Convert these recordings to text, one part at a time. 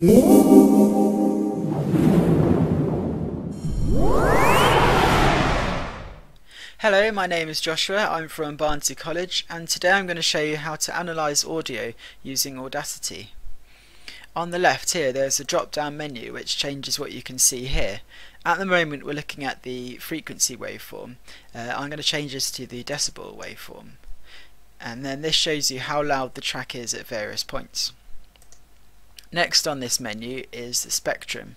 Hello, my name is Joshua, I'm from Barnsley College and today I'm going to show you how to analyse audio using Audacity. On the left here there's a drop down menu which changes what you can see here. At the moment we're looking at the frequency waveform. Uh, I'm going to change this to the decibel waveform and then this shows you how loud the track is at various points. Next on this menu is the spectrum.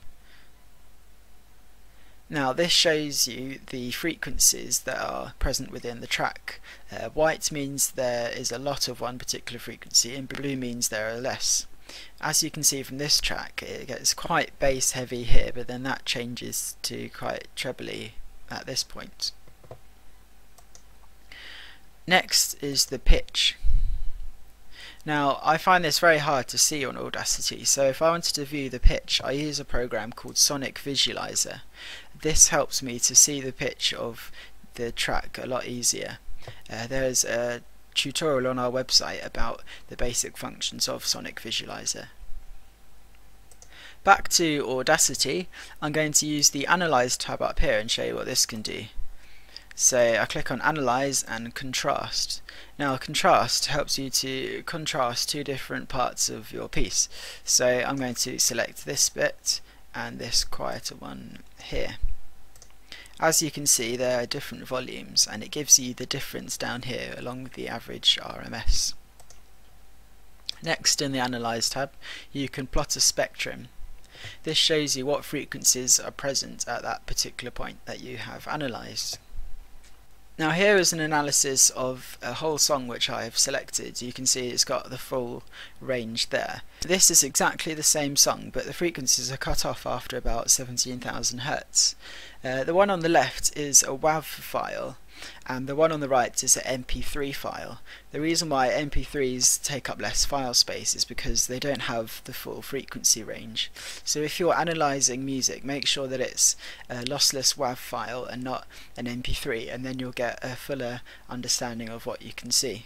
Now this shows you the frequencies that are present within the track. Uh, white means there is a lot of one particular frequency and blue means there are less. As you can see from this track it gets quite bass heavy here but then that changes to quite trebly at this point. Next is the pitch. Now I find this very hard to see on Audacity so if I wanted to view the pitch I use a program called Sonic Visualiser. This helps me to see the pitch of the track a lot easier. Uh, there's a tutorial on our website about the basic functions of Sonic Visualiser. Back to Audacity, I'm going to use the Analyze tab up here and show you what this can do. So I click on Analyze and Contrast. Now contrast helps you to contrast two different parts of your piece. So I'm going to select this bit and this quieter one here. As you can see there are different volumes and it gives you the difference down here along the average RMS. Next in the Analyze tab you can plot a spectrum. This shows you what frequencies are present at that particular point that you have analysed. Now here is an analysis of a whole song which I have selected. You can see it's got the full range there. This is exactly the same song but the frequencies are cut off after about 17,000 Hz. Uh, the one on the left is a WAV file and the one on the right is an MP3 file. The reason why MP3s take up less file space is because they don't have the full frequency range. So if you're analysing music, make sure that it's a lossless WAV file and not an MP3 and then you'll get a fuller understanding of what you can see.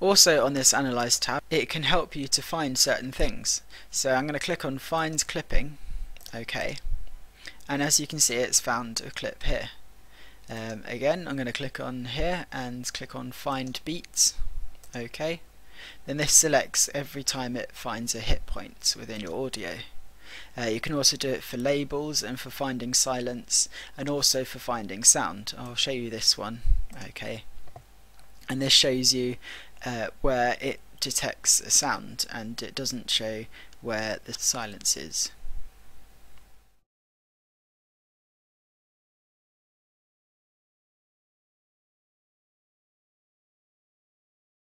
Also on this Analyze tab, it can help you to find certain things. So I'm going to click on Find Clipping, OK, and as you can see it's found a clip here. Um, again, I'm going to click on here and click on Find Beats. Okay. Then this selects every time it finds a hit point within your audio. Uh, you can also do it for labels and for finding silence and also for finding sound. I'll show you this one. Okay. And this shows you uh, where it detects a sound and it doesn't show where the silence is.